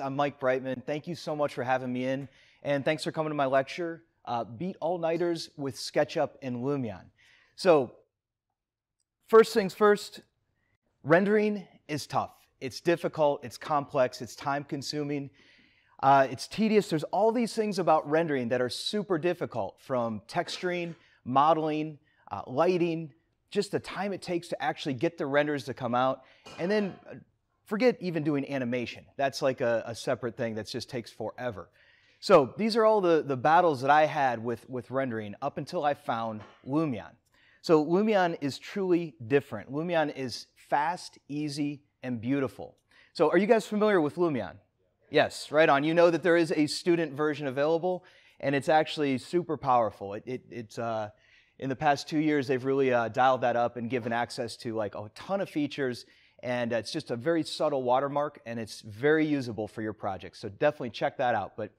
I'm Mike Brightman. Thank you so much for having me in, and thanks for coming to my lecture, uh, Beat All-Nighters with SketchUp and Lumion. So, first things first, rendering is tough. It's difficult, it's complex, it's time-consuming, uh, it's tedious. There's all these things about rendering that are super difficult, from texturing, modeling, uh, lighting, just the time it takes to actually get the renders to come out, and then uh, Forget even doing animation. That's like a, a separate thing that just takes forever. So these are all the, the battles that I had with, with rendering up until I found Lumion. So Lumion is truly different. Lumion is fast, easy, and beautiful. So are you guys familiar with Lumion? Yes, right on. You know that there is a student version available, and it's actually super powerful. It, it, it's, uh, in the past two years, they've really uh, dialed that up and given access to like a ton of features and it's just a very subtle watermark and it's very usable for your project. So definitely check that out. But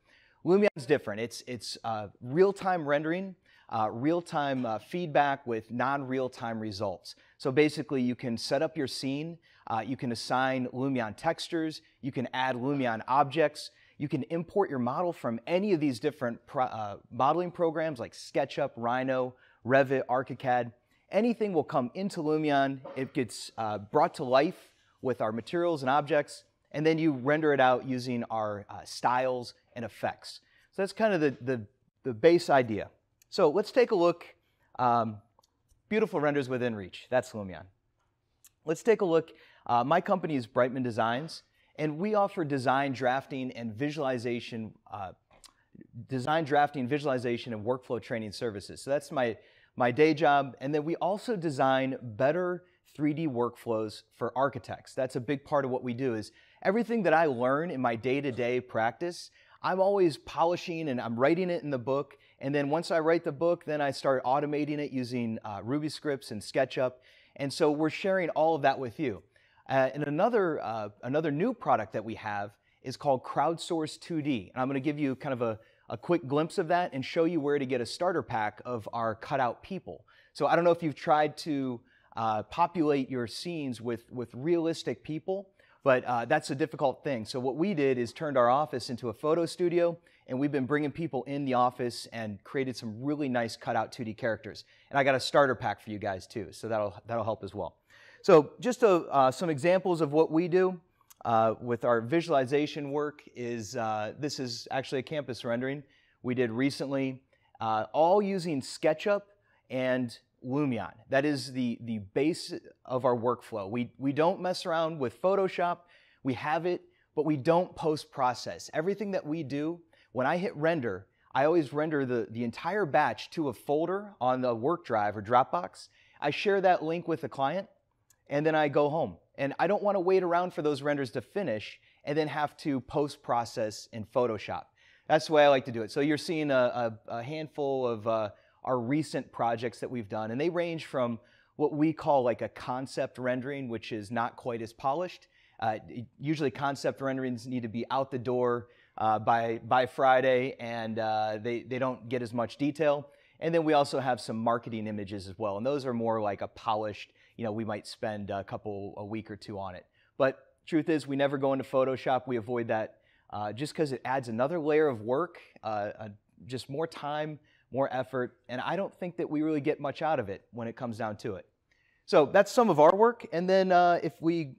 Lumion's different. It's, it's uh, real-time rendering, uh, real-time uh, feedback with non-real-time results. So basically you can set up your scene, uh, you can assign Lumion textures, you can add Lumion objects, you can import your model from any of these different pro uh, modeling programs like SketchUp, Rhino, Revit, ArchiCAD, anything will come into Lumion. It gets uh, brought to life with our materials and objects, and then you render it out using our uh, styles and effects. So that's kind of the, the, the base idea. So let's take a look. Um, beautiful renders within reach. That's Lumion. Let's take a look. Uh, my company is Brightman Designs, and we offer design drafting and visualization, uh, design drafting, visualization, and workflow training services. So that's my my day job, and then we also design better 3D workflows for architects. That's a big part of what we do is everything that I learn in my day-to-day practice, I'm always polishing and I'm writing it in the book. And then once I write the book, then I start automating it using uh, Ruby scripts and SketchUp. And so we're sharing all of that with you. Uh, and another, uh, another new product that we have is called Crowdsource 2D. And I'm going to give you kind of a, a quick glimpse of that and show you where to get a starter pack of our cutout people. So I don't know if you've tried to uh, populate your scenes with, with realistic people, but uh, that's a difficult thing. So what we did is turned our office into a photo studio, and we've been bringing people in the office and created some really nice cutout 2D characters. And I got a starter pack for you guys too, so that'll, that'll help as well. So just a, uh, some examples of what we do. Uh, with our visualization work is, uh, this is actually a campus rendering we did recently, uh, all using SketchUp and Lumion. That is the, the base of our workflow. We, we don't mess around with Photoshop. We have it, but we don't post-process. Everything that we do, when I hit render, I always render the, the entire batch to a folder on the work drive or Dropbox. I share that link with the client, and then I go home. And I don't want to wait around for those renders to finish and then have to post-process in Photoshop. That's the way I like to do it. So you're seeing a, a, a handful of uh, our recent projects that we've done, and they range from what we call like a concept rendering, which is not quite as polished. Uh, usually concept renderings need to be out the door uh, by, by Friday, and uh, they, they don't get as much detail. And then we also have some marketing images as well, and those are more like a polished, you know, we might spend a couple, a week or two on it. But truth is, we never go into Photoshop. We avoid that uh, just because it adds another layer of work, uh, uh, just more time, more effort, and I don't think that we really get much out of it when it comes down to it. So that's some of our work, and then uh, if we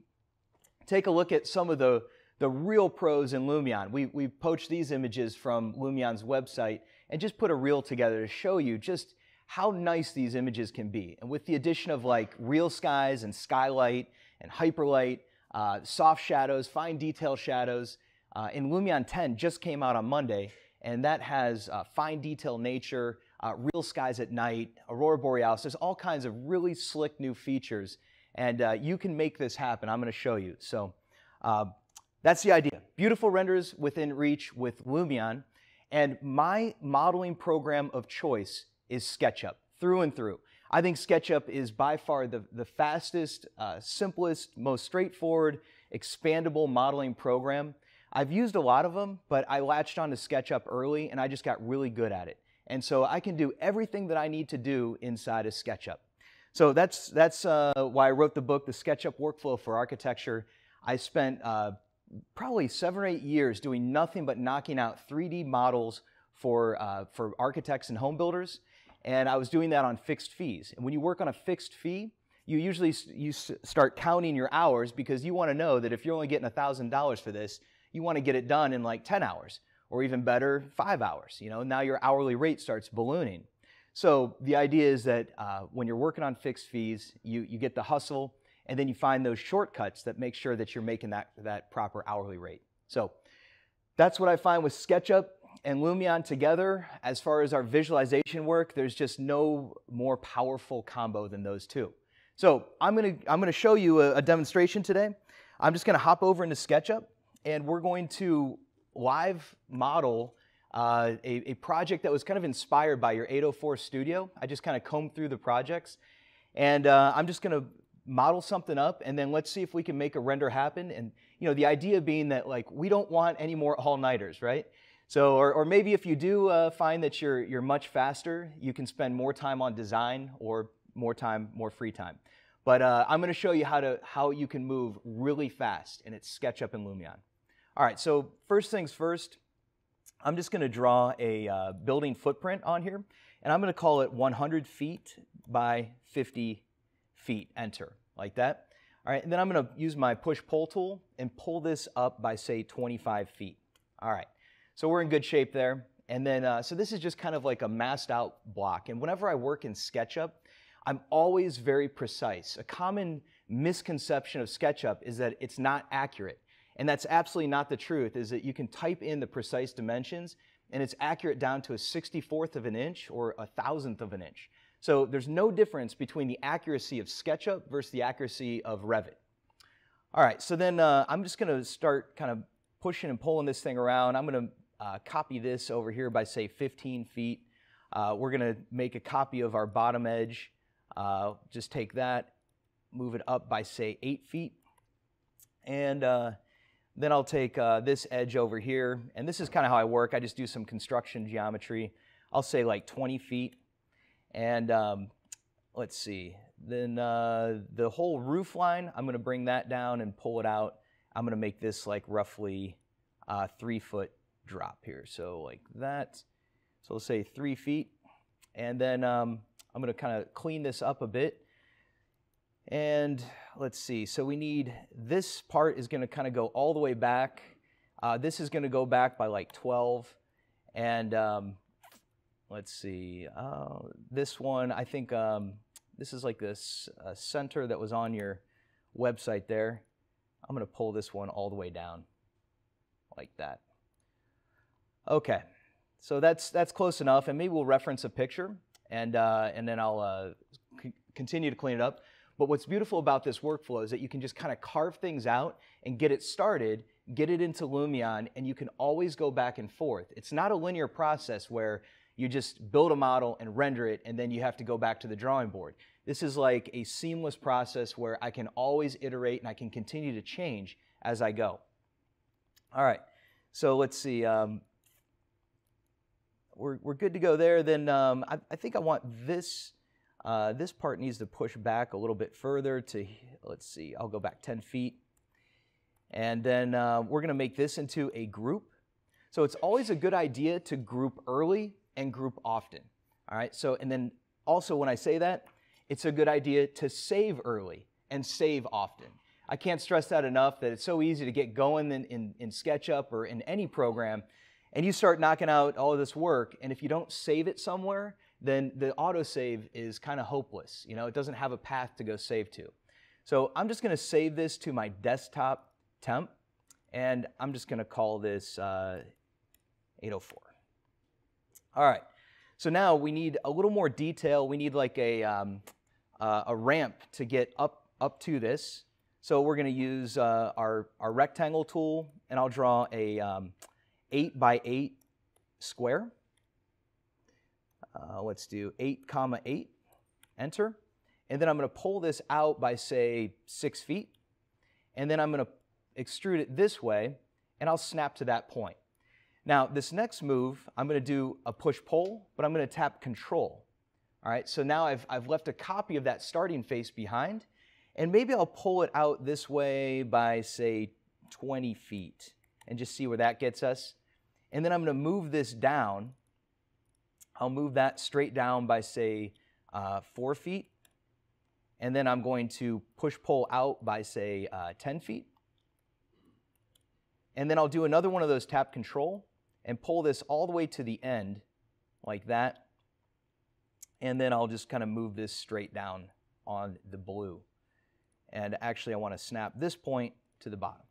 take a look at some of the, the real pros in Lumion, we, we poached these images from Lumion's website and just put a reel together to show you just how nice these images can be. And with the addition of like real skies and skylight and hyperlight, uh, soft shadows, fine detail shadows, uh, in Lumion 10 just came out on Monday, and that has uh, fine detail nature, uh, real skies at night, aurora borealis. There's all kinds of really slick new features, and uh, you can make this happen. I'm going to show you. So uh, that's the idea. Beautiful renders within reach with Lumion, and my modeling program of choice is SketchUp through and through. I think SketchUp is by far the, the fastest, uh, simplest, most straightforward, expandable modeling program. I've used a lot of them, but I latched on to SketchUp early and I just got really good at it. And so I can do everything that I need to do inside of SketchUp. So that's, that's uh, why I wrote the book, The SketchUp Workflow for Architecture. I spent uh, probably seven or eight years doing nothing but knocking out 3D models for, uh, for architects and home builders. And I was doing that on fixed fees. And when you work on a fixed fee, you usually you start counting your hours because you want to know that if you're only getting $1,000 for this, you want to get it done in like 10 hours or even better, five hours. You know, now your hourly rate starts ballooning. So the idea is that uh, when you're working on fixed fees, you, you get the hustle and then you find those shortcuts that make sure that you're making that, that proper hourly rate. So that's what I find with SketchUp and Lumion together. As far as our visualization work, there's just no more powerful combo than those two. So I'm gonna, I'm gonna show you a, a demonstration today. I'm just gonna hop over into SketchUp and we're going to live model uh, a, a, project that was kind of inspired by your 804 studio. I just kind of combed through the projects. And uh, I'm just to model something up and then let's see if we can make a render happen. And you know, the idea being that like we don't want any more all-nighters, right? So, or, or maybe if you do uh, find that you're, you're much faster, you can spend more time on design or more time, more free time. But uh, I'm going to show you how, to, how you can move really fast, and it's SketchUp and Lumion. All right, so first things first, I'm just going to draw a uh, building footprint on here, and I'm going to call it 100 feet by 50 feet, enter, like that. All right, and then I'm going to use my push-pull tool and pull this up by, say, 25 feet. All right, so we're in good shape there. And then, uh, so this is just kind of like a masked out block. And whenever I work in SketchUp, I'm always very precise. A common misconception of SketchUp is that it's not accurate. And that's absolutely not the truth, is that you can type in the precise dimensions and it's accurate down to a 64th of an inch or a thousandth of an inch. So there's no difference between the accuracy of SketchUp versus the accuracy of Revit. All right, so then uh, I'm just gonna start kind of pushing and pulling this thing around. I'm gonna uh, copy this over here by say 15 feet. Uh, we're gonna make a copy of our bottom edge uh, just take that, move it up by say eight feet. And uh, then I'll take uh, this edge over here. And this is kind of how I work. I just do some construction geometry. I'll say like 20 feet. And um, let's see. Then uh, the whole roof line, I'm going to bring that down and pull it out. I'm going to make this like roughly uh, three foot drop here. So like that. So let's say three feet. And then um, I'm going to kind of clean this up a bit. And let's see, so we need, this part is going to kind of go all the way back. Uh, this is going to go back by like 12. And um, let's see, uh, this one, I think um, this is like this uh, center that was on your website there. I'm going to pull this one all the way down like that. Okay, so that's, that's close enough. And maybe we'll reference a picture and, uh, and then I'll uh, c- continue to clean it up. But what's beautiful about this workflow is that you can just kind of carve things out and get it started, get it into Lumion, and you can always go back and forth. It's not a linear process where you just build a model and render it, and then you have to go back to the drawing board. This is like a seamless process where I can always iterate and I can continue to change as I go. All right, so let's see. Um, we're, we're good to go there. Then um, I, I, think I want this, uh, this part needs to push back a little bit further to, let's see, I'll go back 10 feet. And then uh, we're going to make this into a group. So it's always a good idea to group early and group often. All right, so, and then also when I say that, it's a good idea to save early and save often. I can't stress that enough that it's so easy to get going in, in, in SketchUp or in any program and you start knocking out all of this work, and if you don't save it somewhere, then the autosave is kind of hopeless. You know, it doesn't have a path to go save to. So I'm just going to save this to my desktop temp, and I'm just going to call this uh, 804. All right. So now we need a little more detail. We need like a, um, uh, a ramp to get up, up to this. So we're going to use uh, our, our rectangle tool, and I'll draw a, um, 8 by 8 square. Uh, let's do 8 comma 8, enter. And then I'm going to pull this out by, say, 6 feet. And then I'm going to extrude it this way, and I'll snap to that point. Now, this next move, I'm going to do a push-pull, but I'm going to tap Control. All right, so now I've, I've left a copy of that starting face behind, and maybe I'll pull it out this way by, say, 20 feet and just see where that gets us. And then I'm going to move this down. I'll move that straight down by, say, uh, four feet. And then I'm going to push pull out by, say, uh, 10 feet. And then I'll do another one of those tap control and pull this all the way to the end like that. And then I'll just kind of move this straight down on the blue. And actually, I want to snap this point to the bottom.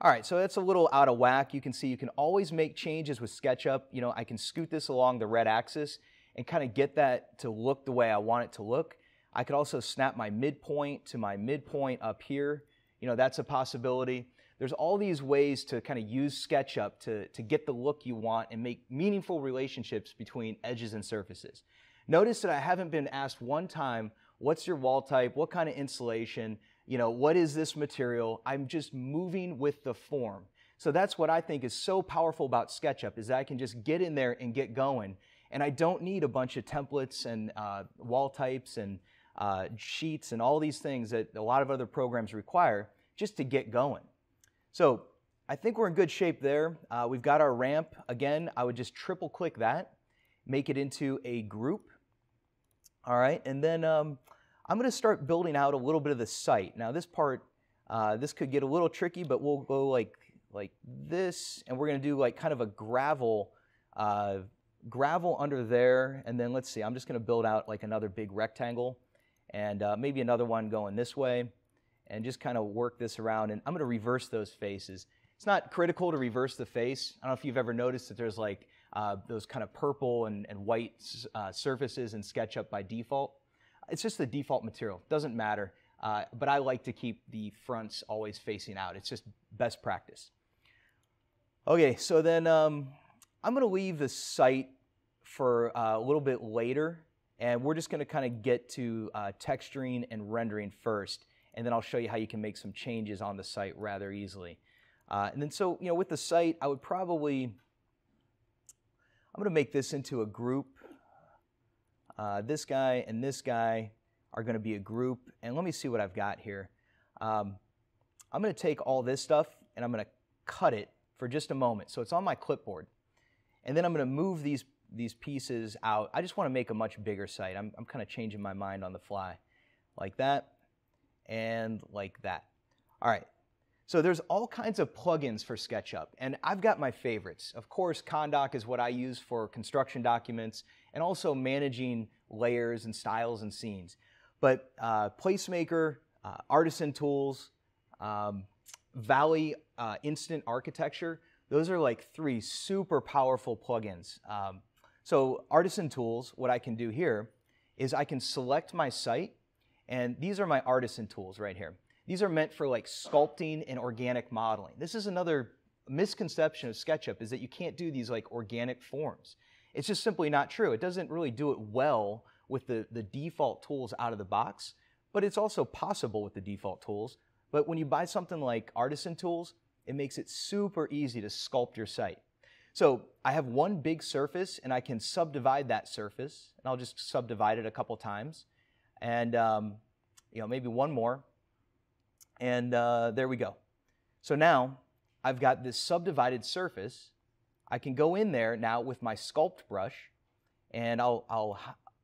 All right, so that's a little out of whack. You can see you can always make changes with SketchUp. You know, I can scoot this along the red axis and kind of get that to look the way I want it to look. I could also snap my midpoint to my midpoint up here. You know, that's a possibility. There's all these ways to kind of use SketchUp to, to get the look you want and make meaningful relationships between edges and surfaces. Notice that I haven't been asked one time, what's your wall type? What kind of insulation? You know, what is this material? I'm just moving with the form. So that's what I think is so powerful about SketchUp is that I can just get in there and get going. And I don't need a bunch of templates and uh, wall types and uh, sheets and all these things that a lot of other programs require just to get going. So I think we're in good shape there. Uh, we've got our ramp. Again, I would just triple click that, make it into a group. All right, and then um, I'm going to start building out a little bit of the site. Now this part, uh, this could get a little tricky, but we'll go like, like this, and we're going to do like kind of a gravel, uh, gravel under there, and then let's see, I'm just going to build out like another big rectangle, and uh, maybe another one going this way, and just kind of work this around, and I'm going to reverse those faces. It's not critical to reverse the face. I don't know if you've ever noticed that there's like uh, those kind of purple and, and white uh, surfaces in SketchUp by default. It's just the default material. Doesn't matter. Uh, but I like to keep the fronts always facing out. It's just best practice. Okay, so then um, I'm going to leave the site for uh, a little bit later, and we're just going to kind of get to uh, texturing and rendering first, and then I'll show you how you can make some changes on the site rather easily. Uh, and then so, you know, with the site, I would probably, I'm going to make this into a group uh, this guy and this guy are going to be a group. And let me see what I've got here. Um, I'm going to take all this stuff and I'm going to cut it for just a moment. So it's on my clipboard. And then I'm going to move these, these pieces out. I just want to make a much bigger site. I'm, I'm kind of changing my mind on the fly. Like that and like that. All right. So there's all kinds of plugins for SketchUp, and I've got my favorites. Of course, Condoc is what I use for construction documents and also managing layers and styles and scenes. But uh, Placemaker, uh, Artisan Tools, um, Vali uh, Instant Architecture, those are like three super powerful plugins. Um, so Artisan Tools, what I can do here is I can select my site, and these are my Artisan tools right here. These are meant for like sculpting and organic modeling. This is another misconception of SketchUp is that you can't do these like organic forms. It's just simply not true. It doesn't really do it well with the, the default tools out of the box, but it's also possible with the default tools. But when you buy something like Artisan Tools, it makes it super easy to sculpt your site. So I have one big surface and I can subdivide that surface and I'll just subdivide it a couple times and um, you know maybe one more and uh, there we go. So now I've got this subdivided surface. I can go in there now with my sculpt brush and I'll, I'll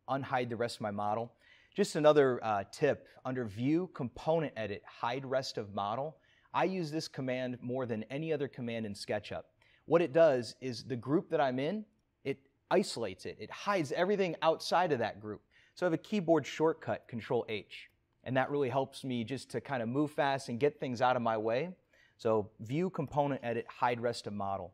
unhide the rest of my model. Just another uh, tip, under View, Component Edit, Hide Rest of Model, I use this command more than any other command in SketchUp. What it does is the group that I'm in, it isolates it. It hides everything outside of that group. So I have a keyboard shortcut, Control H and that really helps me just to kind of move fast and get things out of my way. So view, component, edit, hide rest of model.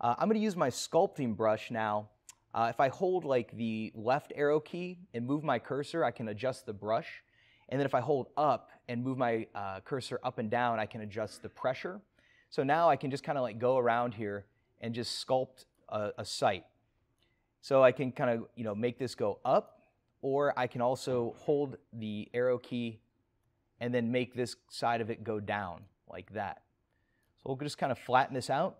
Uh, I'm going to use my sculpting brush now. Uh, if I hold like the left arrow key and move my cursor, I can adjust the brush. And then if I hold up and move my uh, cursor up and down, I can adjust the pressure. So now I can just kind of like go around here and just sculpt a, a site. So I can kind of you know make this go up or I can also hold the arrow key and then make this side of it go down like that. So we'll just kind of flatten this out.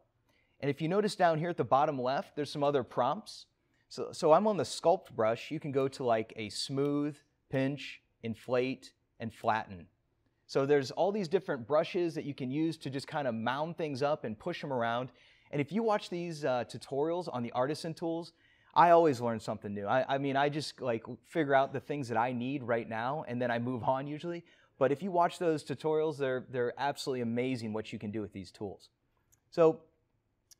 And if you notice down here at the bottom left, there's some other prompts. So, so I'm on the sculpt brush. You can go to like a smooth, pinch, inflate, and flatten. So there's all these different brushes that you can use to just kind of mound things up and push them around. And if you watch these uh, tutorials on the artisan tools, I always learn something new. I, I, mean, I just like figure out the things that I need right now, and then I move on usually. But if you watch those tutorials, they're they're absolutely amazing what you can do with these tools. So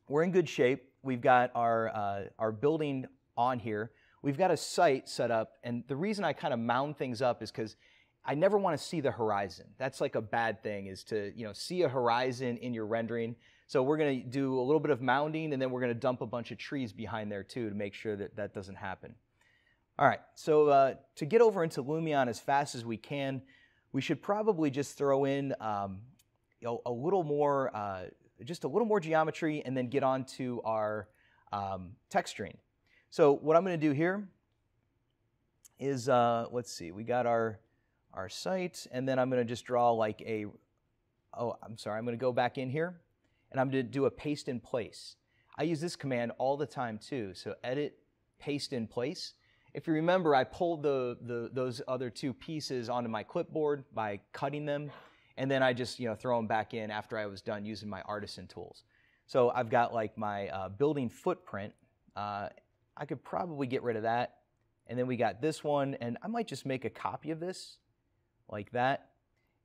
we're in good shape. We've got our uh, our building on here. We've got a site set up, and the reason I kind of mound things up is because I never want to see the horizon. That's like a bad thing, is to you know see a horizon in your rendering. So we're going to do a little bit of mounding and then we're going to dump a bunch of trees behind there too to make sure that that doesn't happen. All right, so uh, to get over into Lumion as fast as we can, we should probably just throw in um, you know, a little more, uh, just a little more geometry and then get on to our um, texturing. So what I'm going to do here is, uh, let's see, we got our, our site and then I'm going to just draw like a, oh, I'm sorry, I'm going to go back in here and I'm going to do a paste in place. I use this command all the time too. So edit, paste in place. If you remember, I pulled the, the, those other two pieces onto my clipboard by cutting them, and then I just you know throw them back in after I was done using my artisan tools. So I've got like my uh, building footprint. Uh, I could probably get rid of that. And then we got this one, and I might just make a copy of this like that.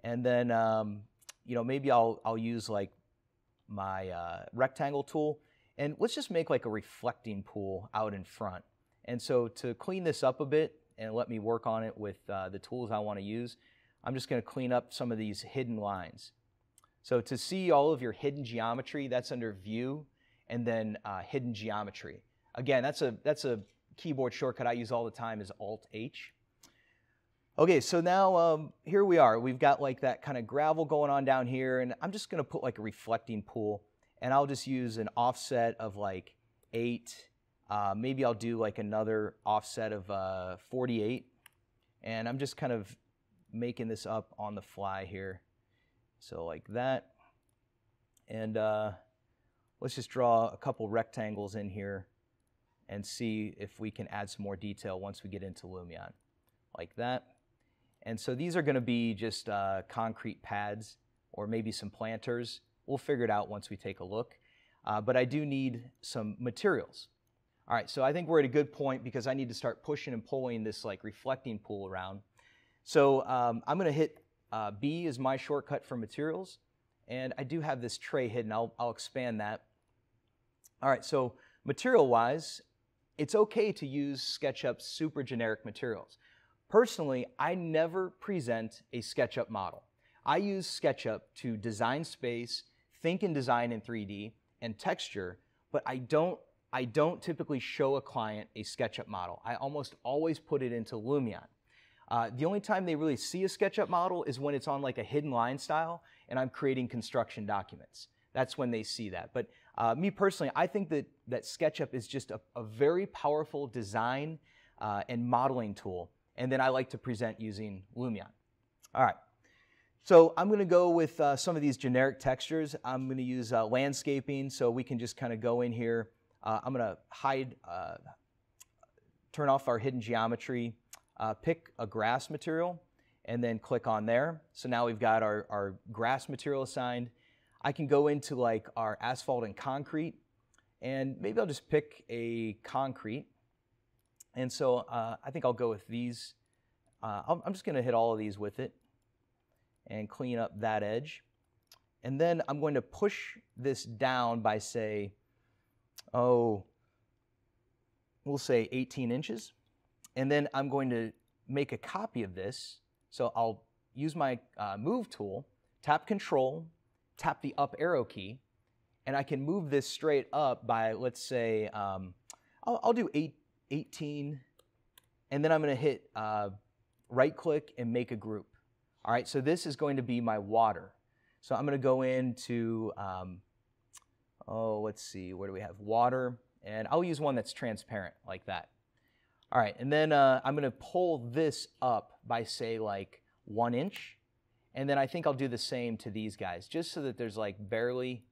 And then, um, you know, maybe I'll, I'll use like my uh, rectangle tool, and let's just make like a reflecting pool out in front. And so to clean this up a bit and let me work on it with uh, the tools I want to use, I'm just going to clean up some of these hidden lines. So to see all of your hidden geometry, that's under View and then uh, Hidden Geometry. Again, that's a, that's a keyboard shortcut I use all the time is Alt-H. Okay, so now um, here we are. We've got like that kind of gravel going on down here, and I'm just gonna put like a reflecting pool, and I'll just use an offset of like eight. Uh, maybe I'll do like another offset of uh, 48, and I'm just kind of making this up on the fly here. So like that, and uh, let's just draw a couple rectangles in here and see if we can add some more detail once we get into Lumion, like that. And so these are going to be just uh, concrete pads or maybe some planters. We'll figure it out once we take a look. Uh, but I do need some materials. All right, so I think we're at a good point because I need to start pushing and pulling this like reflecting pool around. So um, I'm going to hit uh, B as my shortcut for materials. And I do have this tray hidden. I'll, I'll expand that. All right, so material-wise, it's okay to use SketchUp's super generic materials. Personally, I never present a SketchUp model. I use SketchUp to design space, think and design in 3D, and texture, but I don't, I don't typically show a client a SketchUp model. I almost always put it into Lumion. Uh, the only time they really see a SketchUp model is when it's on like a hidden line style and I'm creating construction documents. That's when they see that. But uh, me personally, I think that, that SketchUp is just a, a very powerful design uh, and modeling tool and then I like to present using Lumion. All right. So I'm going to go with uh, some of these generic textures. I'm going to use uh, landscaping, so we can just kind of go in here. Uh, I'm going to hide, turn off our hidden geometry, uh, pick a grass material, and then click on there. So now we've got our, our grass material assigned. I can go into like our asphalt and concrete, and maybe I'll just pick a concrete. And so uh, I think I'll go with these. Uh, I'm just going to hit all of these with it and clean up that edge. And then I'm going to push this down by, say, oh, we'll say 18 inches. And then I'm going to make a copy of this. So I'll use my uh, move tool, tap control, tap the up arrow key, and I can move this straight up by, let's say, um, I'll, I'll, do eight, 18, and then I'm going to hit uh, right click and make a group. All right, so this is going to be my water. So I'm going to go into, um, oh, let's see, where do we have water? And I'll use one that's transparent like that. All right, and then uh, I'm going to pull this up by, say, like one inch. And then I think I'll do the same to these guys, just so that there's like barely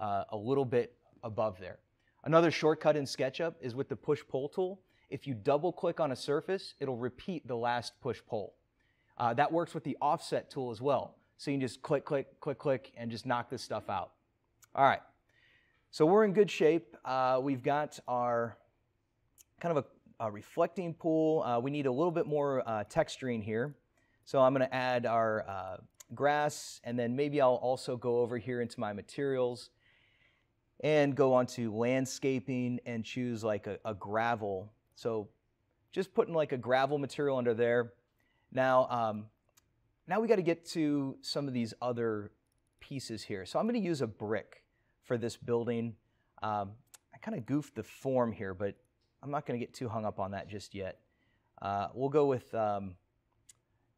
uh, a little bit above there. Another shortcut in SketchUp is with the push-pull tool. If you double click on a surface, it'll repeat the last push-pull. Uh, that works with the offset tool as well. So you can just click, click, click, click, and just knock this stuff out. All right. So we're in good shape. Uh, we've got our kind of a, a reflecting pool. Uh, we need a little bit more uh, texturing here. So I'm going to add our uh, grass, and then maybe I'll also go over here into my materials and go on to landscaping and choose like a, a gravel. So just putting like a gravel material under there. Now, um, now we got to get to some of these other pieces here. So I'm going to use a brick for this building. Um, I kind of goofed the form here, but I'm not going to get too hung up on that just yet. Uh, we'll go with um,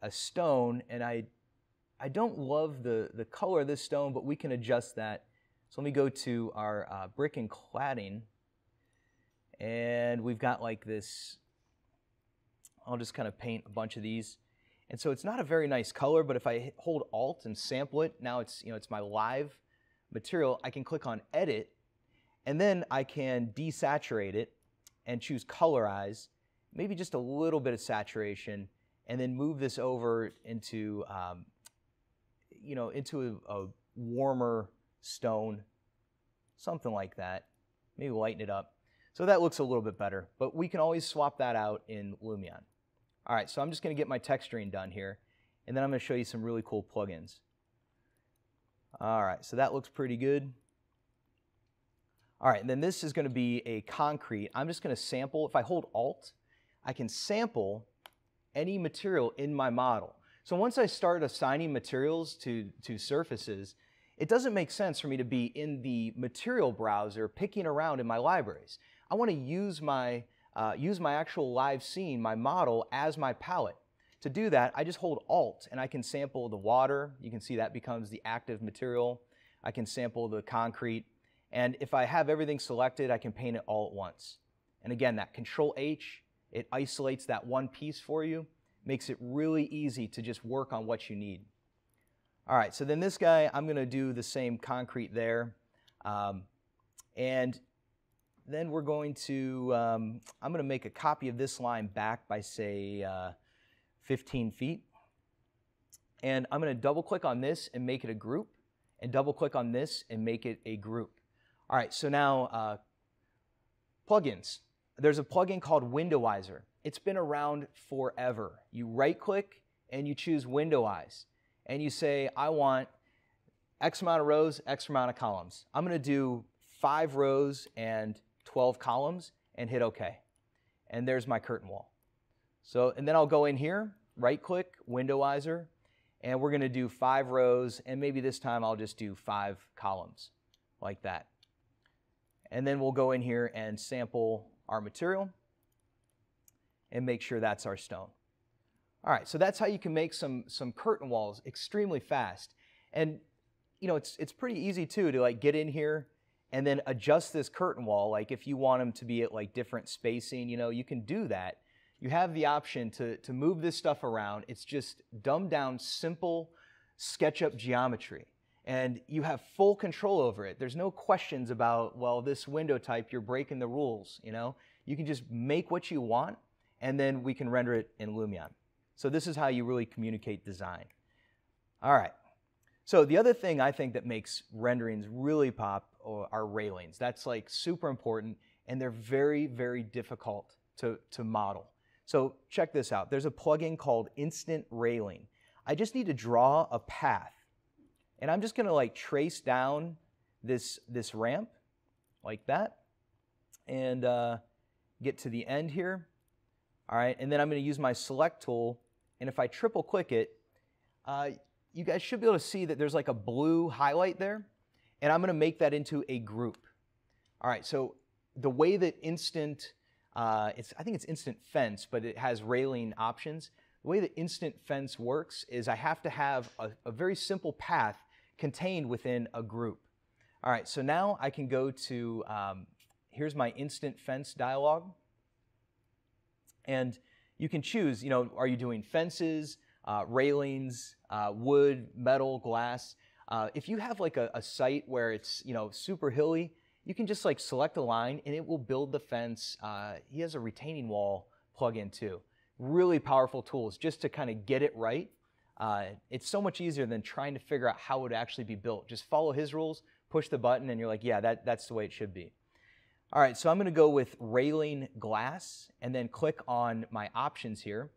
a stone, and I, I don't love the, the color of this stone, but we can adjust that. So let me go to our uh, brick and cladding, and we've got like this, I'll just kind of paint a bunch of these. And so it's not a very nice color, but if I hold Alt and sample it, now it's, you know, it's my live material, I can click on Edit, and then I can desaturate it and choose Colorize, maybe just a little bit of saturation, and then move this over into, um, you know, into a, a warmer stone, something like that. Maybe lighten it up. So that looks a little bit better, but we can always swap that out in Lumion. All right, so I'm just going to get my texturing done here, and then I'm going to show you some really cool plugins. All right, so that looks pretty good. All right, then this is going to be a concrete. I'm just going to sample. If I hold Alt, I can sample any material in my model. So once I start assigning materials to, to surfaces, it doesn't make sense for me to be in the material browser picking around in my libraries. I want to use my uh, use my actual live scene, my model, as my palette. To do that, I just hold Alt and I can sample the water. You can see that becomes the active material. I can sample the concrete. And if I have everything selected, I can paint it all at once. And again, that Control H, it isolates that one piece for you, makes it really easy to just work on what you need. All right, so then this guy, I'm going to do the same concrete there. Um, and then we're going to, um, I'm going to make a copy of this line back by, say, uh, 15 feet. And I'm going to double click on this and make it a group, and double click on this and make it a group. All right, so now uh, plugins. There's a plugin called Windowizer. It's been around forever. You right click and you choose Windowize, and you say, I want X amount of rows, X amount of columns. I'm going to do five rows and 12 columns and hit OK. And there's my curtain wall. So, and then I'll go in here, right click, Windowizer, and we're going to do five rows, and maybe this time I'll just do five columns like that. And then we'll go in here and sample our material and make sure that's our stone. All right, so that's how you can make some, some curtain walls extremely fast. And you know, it's, it's pretty easy too to like get in here and then adjust this curtain wall. Like if you want them to be at like different spacing, you know, you can do that. You have the option to, to move this stuff around. It's just dumbed down, simple SketchUp geometry. And you have full control over it. There's no questions about, well, this window type, you're breaking the rules, you know? You can just make what you want, and then we can render it in Lumion. So this is how you really communicate design. All right. So the other thing I think that makes renderings really pop uh, are railings. That's like super important, and they're very, very difficult to, to model. So check this out. There's a plugin called Instant Railing. I just need to draw a path, and I'm just going to like trace down this, this ramp like that, and uh, get to the end here. All right, and then I'm going to use my select tool, and if I triple click it, uh, you guys should be able to see that there's like a blue highlight there, and I'm going to make that into a group. All right, so the way that instant, uh, it's, I think it's instant fence, but it has railing options. The way that instant fence works is I have to have a, a very simple path contained within a group. All right, so now I can go to, um, here's my instant fence dialog. And you can choose, you know, are you doing fences? uh, railings, uh, wood, metal, glass. Uh, if you have like a, a, site where it's you know super hilly, you can just like select a line and it will build the fence. Uh, he has a retaining wall plug-in too. Really powerful tools just to kind of get it right. Uh, it's so much easier than trying to figure out how it would actually be built. Just follow his rules, push the button, and you're like, yeah, that, that's the way it should be. All right, so I'm going to go with railing glass and then click on my options here.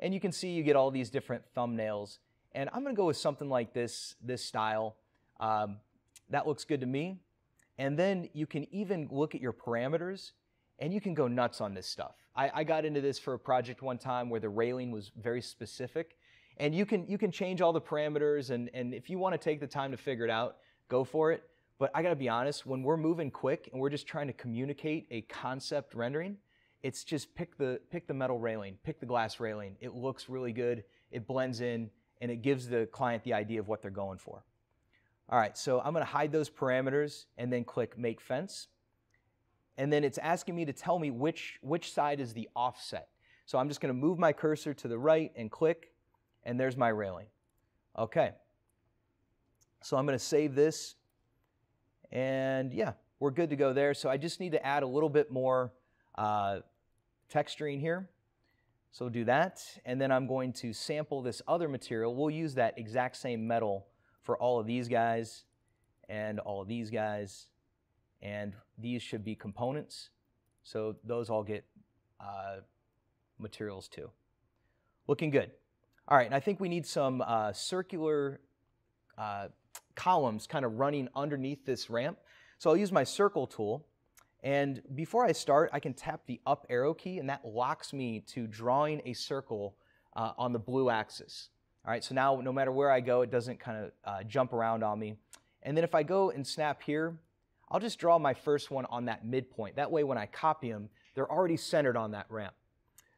And you can see you get all these different thumbnails. And I'm going to go with something like this, this style. Um, that looks good to me. And then you can even look at your parameters and you can go nuts on this stuff. I, I, got into this for a project one time where the railing was very specific. And you can, you can change all the parameters, and, and if you want to take the time to figure it out, go for it. But I got to be honest, when we're moving quick and we're just trying to communicate a concept rendering, it's just pick the, pick the metal railing, pick the glass railing. It looks really good, it blends in, and it gives the client the idea of what they're going for. All right, so I'm going to hide those parameters and then click Make Fence. And then it's asking me to tell me which, which side is the offset. So I'm just going to move my cursor to the right and click, and there's my railing. Okay. So I'm going to save this, and yeah, we're good to go there. So I just need to add a little bit more uh, texturing here. So do that, and then I'm going to sample this other material. We'll use that exact same metal for all of these guys and all of these guys, and these should be components. So those all get uh, materials too. Looking good. All right, and I think we need some uh, circular uh, columns kind of running underneath this ramp. So I'll use my circle tool. And before I start, I can tap the up arrow key, and that locks me to drawing a circle uh, on the blue axis. All right, so now no matter where I go, it doesn't kind of uh, jump around on me. And then if I go and snap here, I'll just draw my first one on that midpoint. That way when I copy them, they're already centered on that ramp.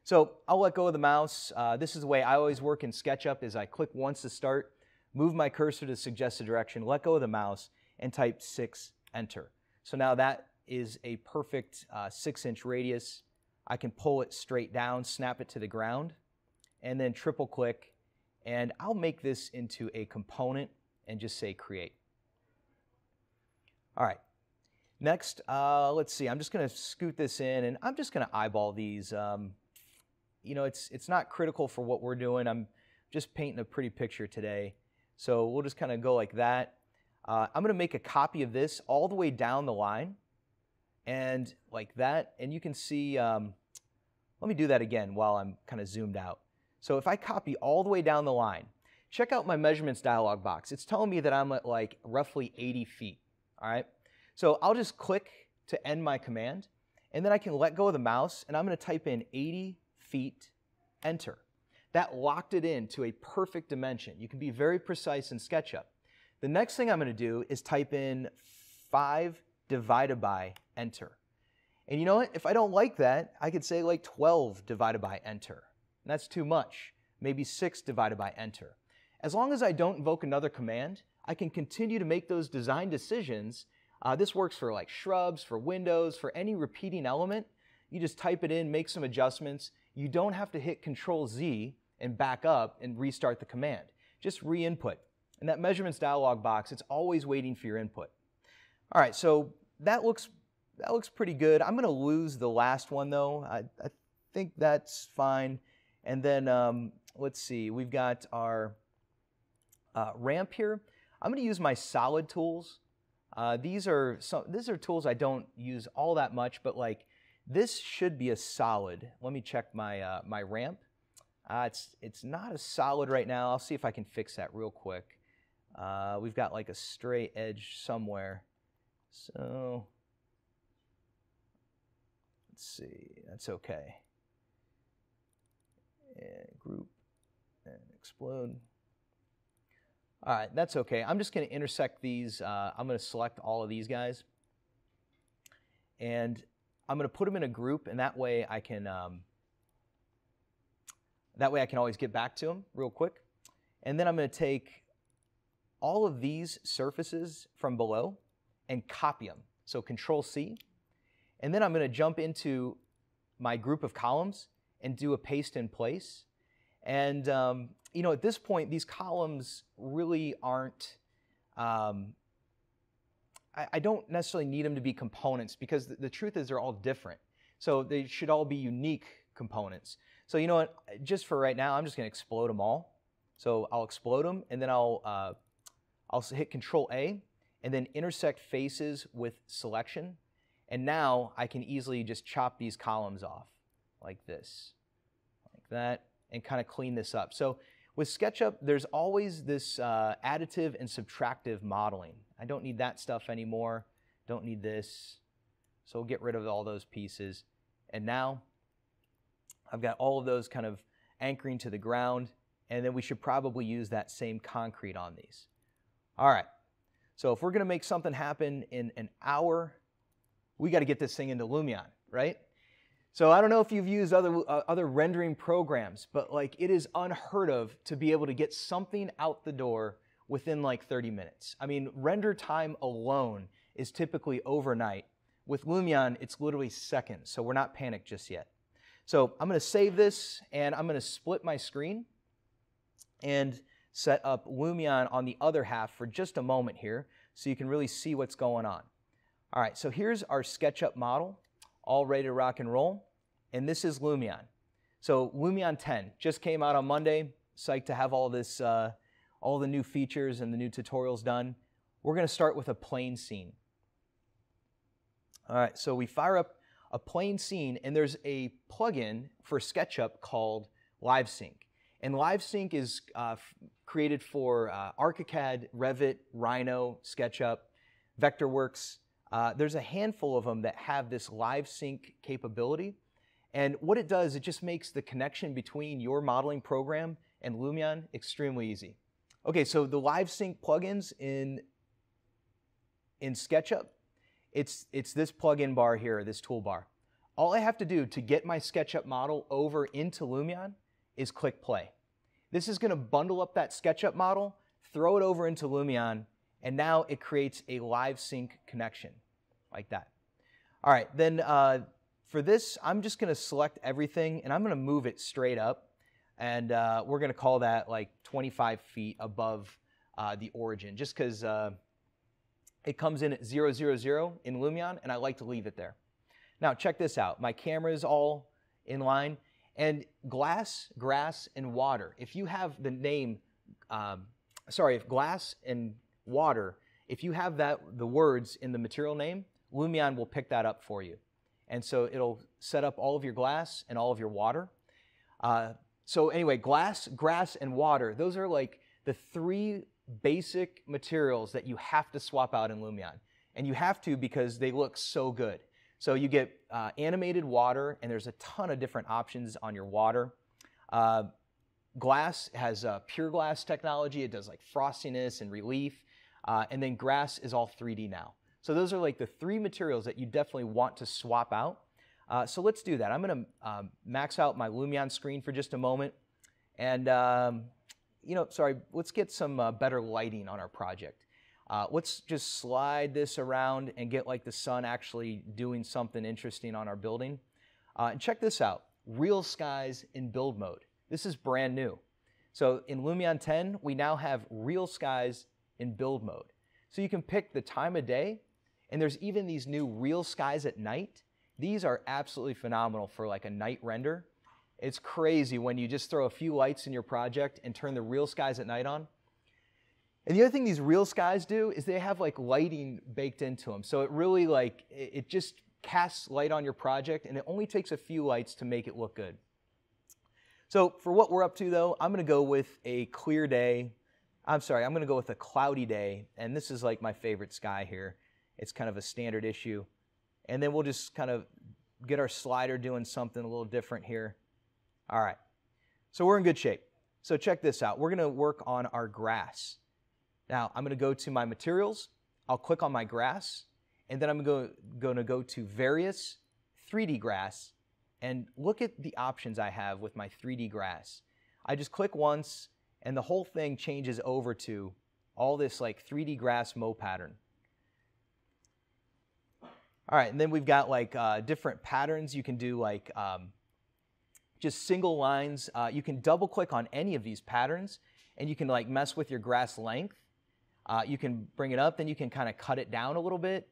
So I'll let go of the mouse. Uh, this is the way I always work in SketchUp is I click once to start, move my cursor to the suggested direction, let go of the mouse, and type 6, enter. So now that is a perfect uh, 6-inch radius. I can pull it straight down, snap it to the ground, and then triple click, and I'll make this into a component and just say create. All right. Next, uh, let's see. I'm just going to scoot this in, and I'm just going to eyeball these. Um, you know, it's, it's not critical for what we're doing. I'm just painting a pretty picture today. So we'll just kind of go like that. Uh, I'm going to make a copy of this all the way down the line and like that. And you can see, um, let me do that again while I'm kind of zoomed out. So if I copy all the way down the line, check out my measurements dialog box. It's telling me that I'm at like roughly 80 feet, all right? So I'll just click to end my command, and then I can let go of the mouse, and I'm gonna type in 80 feet, enter. That locked it in to a perfect dimension. You can be very precise in SketchUp. The next thing I'm going to do is type in 5 divided by enter. And you know what? If I don't like that, I could say like 12 divided by enter. And that's too much. Maybe 6 divided by enter. As long as I don't invoke another command, I can continue to make those design decisions. Uh, this works for like shrubs, for windows, for any repeating element. You just type it in, make some adjustments, you don't have to hit Control Z and back up and restart the command. Just re-input. In that measurements dialog box, it's always waiting for your input. All right, so that looks that looks pretty good. I'm going to lose the last one though. I, I think that's fine. And then um, let's see, we've got our uh, ramp here. I'm going to use my solid tools. Uh, these are some, these are tools I don't use all that much, but like this should be a solid. Let me check my, uh, my ramp. Uh, it's, it's not a solid right now. I'll see if I can fix that real quick. Uh, we've got like a straight edge somewhere. So let's see, that's okay. And group and explode. All right, that's okay. I'm just going to intersect these. Uh, I'm going to select all of these guys. And I'm going to put them in a group, and that way I can um, that way I can always get back to them real quick. And then I'm going to take all of these surfaces from below and copy them. So Control C. And then I'm going to jump into my group of columns and do a paste in place. And um, you know, at this point, these columns really aren't um, I, I don't necessarily need them to be components because the, the truth is they're all different. So they should all be unique components. So you know what? Just for right now, I'm just going to explode them all. So I'll explode them, and then I'll uh, I'll hit Control A, and then intersect faces with selection. And now I can easily just chop these columns off like this, like that, and kind of clean this up. So with SketchUp, there's always this uh, additive and subtractive modeling. I don't need that stuff anymore. Don't need this. So we'll get rid of all those pieces. And now I've got all of those kind of anchoring to the ground. And then we should probably use that same concrete on these. All right. So if we're going to make something happen in an hour, we got to get this thing into Lumion, right? So I don't know if you've used other uh, other rendering programs, but like it is unheard of to be able to get something out the door within like 30 minutes. I mean, render time alone is typically overnight. With Lumion, it's literally seconds, so we're not panicked just yet. So I'm to save this and I'm to split my screen and set up Lumion on the other half for just a moment here so you can really see what's going on. All right, so here's our SketchUp model, all ready to rock and roll, and this is Lumion. So Lumion 10 just came out on Monday. Psyched to have all this, uh, all the new features and the new tutorials done. We're going to start with a plain scene. All right, so we fire up a plain scene, and there's a plugin for SketchUp called LiveSync. And LiveSync is uh, created for uh, ArchiCAD, Revit, Rhino, SketchUp, Vectorworks. Uh, there's a handful of them that have this LiveSync capability. And what it does, it just makes the connection between your modeling program and Lumion extremely easy. Okay, so the LiveSync plugins in, in SketchUp, it's, it's this plugin bar here, this toolbar. All I have to do to get my SketchUp model over into Lumion is click play. This is going to bundle up that SketchUp model, throw it over into Lumion, and now it creates a live sync connection like that. All right, then uh, for this, I'm just going to select everything and I'm going to move it straight up. And uh, we're going to call that like 25 feet above uh, the origin, just because uh, it comes in at 000 in Lumion, and I like to leave it there. Now, check this out. My camera is all in line, and glass, grass, and water. If you have the name, um, sorry, if glass and water, if you have that the words in the material name, Lumion will pick that up for you. And so it'll set up all of your glass and all of your water. Uh, so anyway, glass, grass, and water, those are like the three basic materials that you have to swap out in Lumion. And you have to because they look so good. So you get uh, animated water, and there's a ton of different options on your water. Uh, glass has uh, pure glass technology. It does like frostiness and relief. Uh, and then grass is all 3D now. So those are like the three materials that you definitely want to swap out. Uh, so let's do that. I'm going to um, max out my Lumion screen for just a moment. And, um, you know, sorry, let's get some uh, better lighting on our project. Uh, let's just slide this around and get like the sun actually doing something interesting on our building. Uh, and check this out, real skies in build mode. This is brand new. So in Lumion 10, we now have real skies in build mode. So you can pick the time of day, and there's even these new real skies at night. These are absolutely phenomenal for like a night render. It's crazy when you just throw a few lights in your project and turn the real skies at night on. And the other thing these real skies do is they have like lighting baked into them. So it really like, it just casts light on your project and it only takes a few lights to make it look good. So for what we're up to though, I'm gonna go with a clear day. I'm sorry, I'm gonna go with a cloudy day. And this is like my favorite sky here. It's kind of a standard issue. And then we'll just kind of get our slider doing something a little different here. All right, so we're in good shape. So check this out. We're gonna work on our grass. Now I'm going to go to my materials. I'll click on my grass, and then I'm going to go to various 3D grass and look at the options I have with my 3D grass. I just click once, and the whole thing changes over to all this like 3D grass mow pattern. All right, and then we've got like uh, different patterns. You can do like um, just single lines. Uh, you can double click on any of these patterns, and you can like mess with your grass length. Uh, you can bring it up, then you can kind of cut it down a little bit.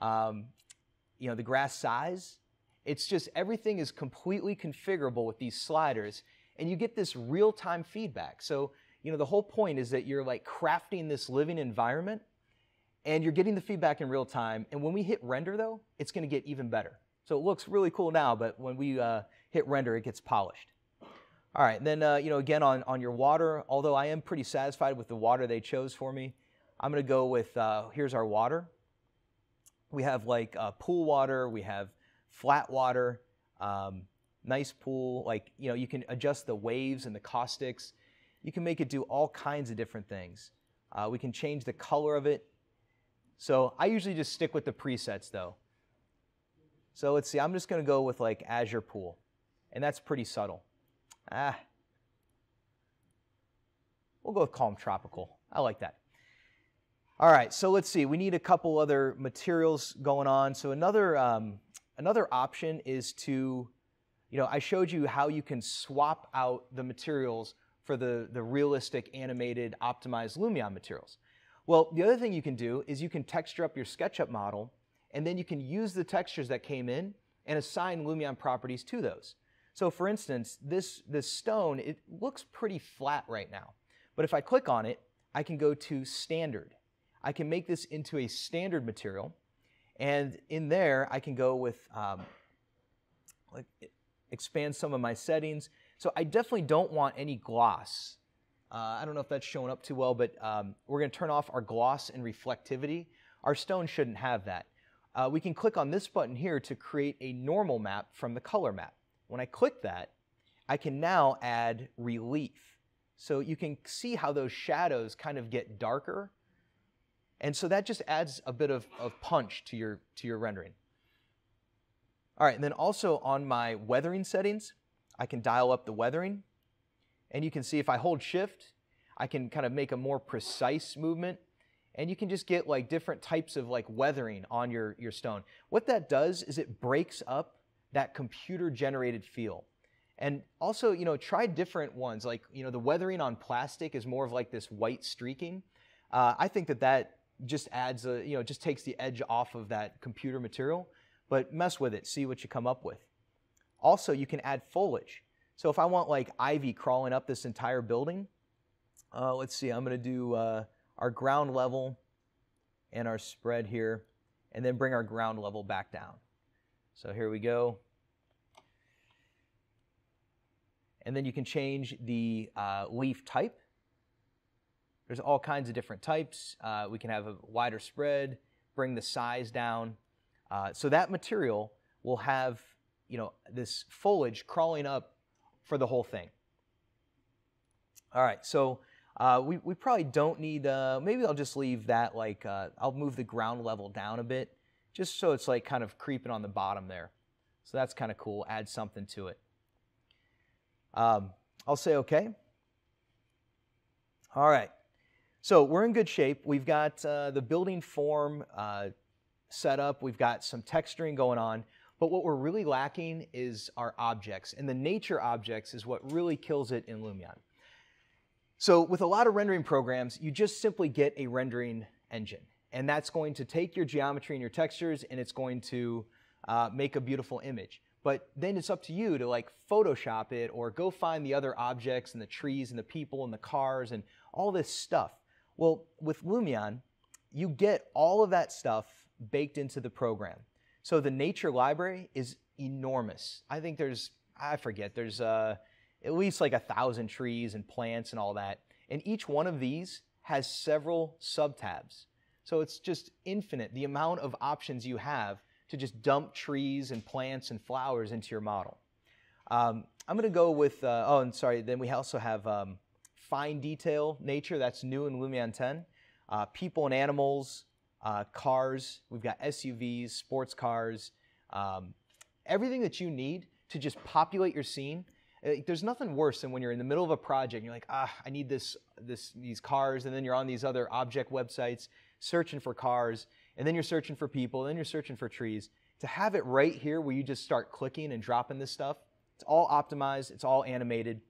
Um, you know, the grass size. It's just everything is completely configurable with these sliders, and you get this real-time feedback. So, you know, the whole point is that you're like crafting this living environment, and you're getting the feedback in real time. And when we hit render, though, it's going to get even better. So it looks really cool now, but when we uh, hit render, it gets polished. All right, and then, uh, you know, again, on, on your water, although I am pretty satisfied with the water they chose for me, I'm going to go with, uh, here's our water. We have like uh, pool water, we have flat water, um, nice pool. Like, you know, you can adjust the waves and the caustics. You can make it do all kinds of different things. Uh, we can change the color of it. So I usually just stick with the presets though. So let's see, I'm just to go with like Azure Pool, and that's pretty subtle. Ah, we'll go with Calm Tropical. I like that. All right, so let's see. We need a couple other materials going on. So another um, another option is to, you know, I showed you how you can swap out the materials for the the realistic animated optimized Lumion materials. Well, the other thing you can do is you can texture up your SketchUp model and then you can use the textures that came in and assign Lumion properties to those. So for instance, this, this stone, it looks pretty flat right now. But if I click on it, I can go to standard. I can make this into a standard material. And in there, I can go with, um, like, expand some of my settings. So I definitely don't want any gloss. Uh, I don't know if that's showing up too well, but um, we're going to turn off our gloss and reflectivity. Our stone shouldn't have that uh, we can click on this button here to create a normal map from the color map. When I click that, I can now add relief. So you can see how those shadows kind of get darker. And so that just adds a bit of, of punch to your, to your rendering. All right, and then also on my weathering settings, I can dial up the weathering. And you can see if I hold shift, I can kind of make a more precise movement and you can just get like different types of like weathering on your, your stone. What that does is it breaks up that computer generated feel. And also, you know, try different ones. Like, you know, the weathering on plastic is more of like this white streaking. Uh, I think that that just adds a, you know, just takes the edge off of that computer material. But mess with it, see what you come up with. Also, you can add foliage. So if I want like ivy crawling up this entire building, uh, let's see, I'm going to do. Uh, our ground level and our spread here, and then bring our ground level back down. So here we go. And then you can change the uh, leaf type. There's all kinds of different types. Uh, we can have a wider spread, bring the size down. Uh, so that material will have, you know, this foliage crawling up for the whole thing. All right, so uh, we, we probably don't need, uh, maybe I'll just leave that like, uh, I'll move the ground level down a bit, just so it's like kind of creeping on the bottom there. So that's kind of cool, add something to it. Um, I'll say okay. All right, so we're in good shape. We've got uh, the building form uh, set up, we've got some texturing going on, but what we're really lacking is our objects, and the nature objects is what really kills it in Lumion. So with a lot of rendering programs, you just simply get a rendering engine. And that's going to take your geometry and your textures and it's going to uh, make a beautiful image. But then it's up to you to like Photoshop it or go find the other objects and the trees and the people and the cars and all this stuff. Well, with Lumion, you get all of that stuff baked into the program. So the nature library is enormous. I think there's, I forget, there's uh, at least like a thousand trees and plants and all that. And each one of these has several subtabs. So it's just infinite the amount of options you have to just dump trees and plants and flowers into your model. Um, I'm going to go with, uh, oh, and sorry, then we also have um, fine detail nature, that's new in Lumion 10. Uh, people and animals, uh, cars, we've got SUVs, sports cars, um, everything that you need to just populate your scene there's nothing worse than when you're in the middle of a project and you're like, ah, I need this, this, these cars, and then you're on these other object websites searching for cars, and then you're searching for people, and then you're searching for trees. To have it right here where you just start clicking and dropping this stuff, it's all optimized, it's all animated,